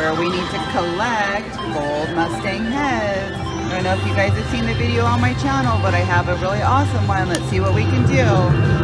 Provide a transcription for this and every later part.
where we need to collect gold Mustang heads. I don't know if you guys have seen the video on my channel, but I have a really awesome one. Let's see what we can do.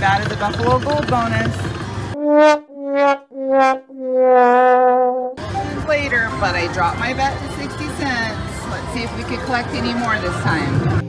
Bad as a Buffalo Gold bonus. Later, but I dropped my bet to 60 cents. Let's see if we could collect any more this time.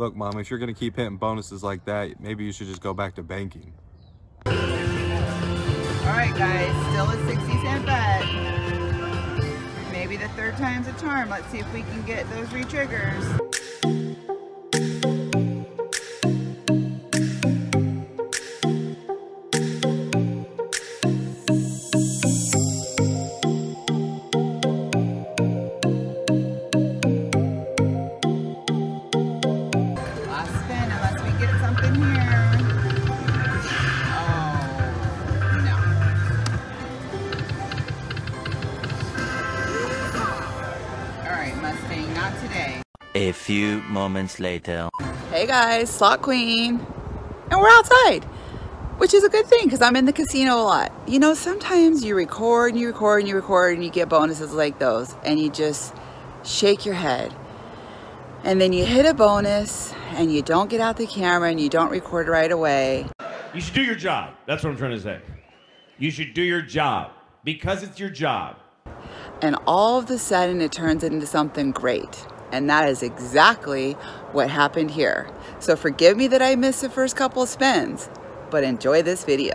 Look, Mom, if you're going to keep hitting bonuses like that, maybe you should just go back to banking. All right, guys, still a 60 cent bet. Maybe the third time's a charm. Let's see if we can get those re-triggers. A few moments later. Hey guys, Slot Queen. And we're outside, which is a good thing because I'm in the casino a lot. You know, sometimes you record and you record and you record and you get bonuses like those and you just shake your head. And then you hit a bonus and you don't get out the camera and you don't record right away. You should do your job. That's what I'm trying to say. You should do your job because it's your job. And all of a sudden it turns into something great. And that is exactly what happened here. So forgive me that I missed the first couple of spins, but enjoy this video.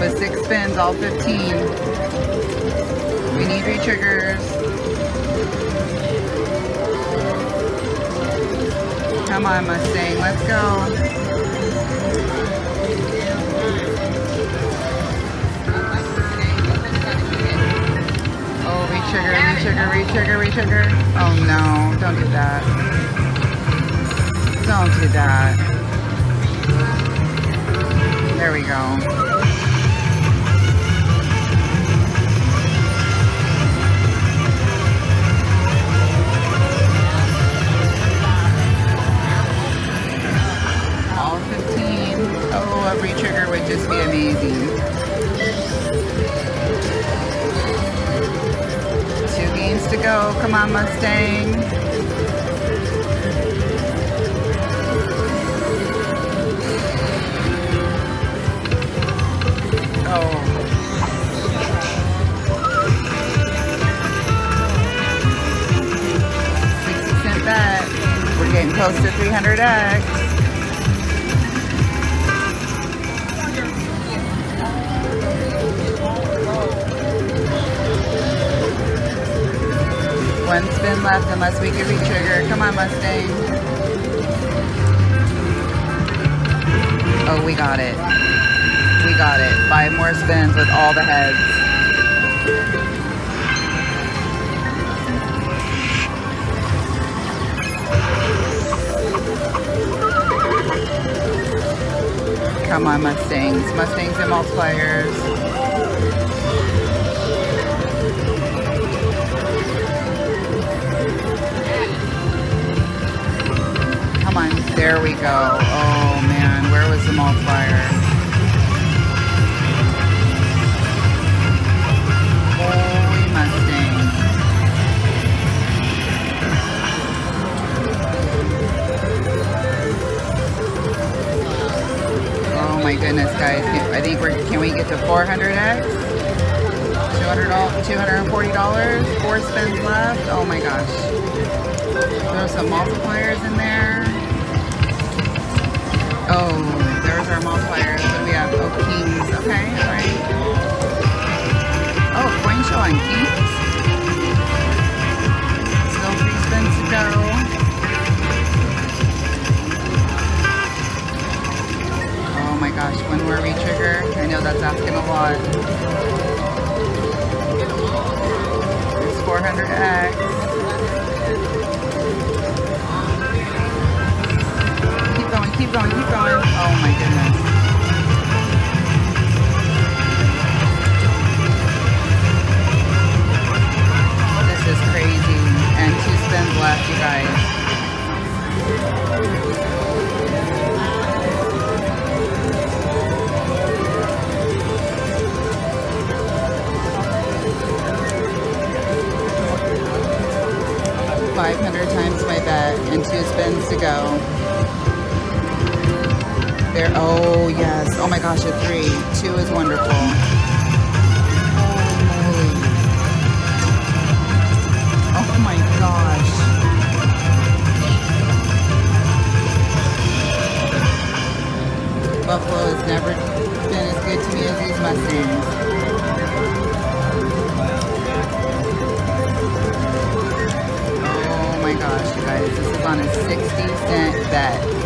With six spins, all 15. We need re-triggers. Come on, Mustang, let's go. Oh, re-trigger, re-trigger, re-trigger, re-trigger. Oh no, don't do that. Don't do that. There we go. Go. Come on, Mustang. Oh. Close to 300x. One spin left unless we can re-trigger. Come on, Mustang. Oh, we got it. We got it. Five more spins with all the heads. Come on, Mustangs. Mustangs and multipliers. There we go. Oh, man. Where was the multiplier? Holy Mustang. Oh my goodness, guys. I think we're, can we get to 400x? $200, $240? Four spins left? Oh my gosh. Throw some multipliers in there. Oh, there's our multipliers. What we have? Oh, kings. Okay, alright. Oh, coin show on kings. Three spins to go. Oh my gosh, one more re-trigger. I know that's asking a lot. There's 400X. You guys. 500 times my bet and two spins to go. There, oh yes, oh my gosh, a three. Two is wonderful. Oh my gosh. Buffalo has never been as good to me as these Mustangs. Oh my gosh, you guys. This is on a 60 cent bet.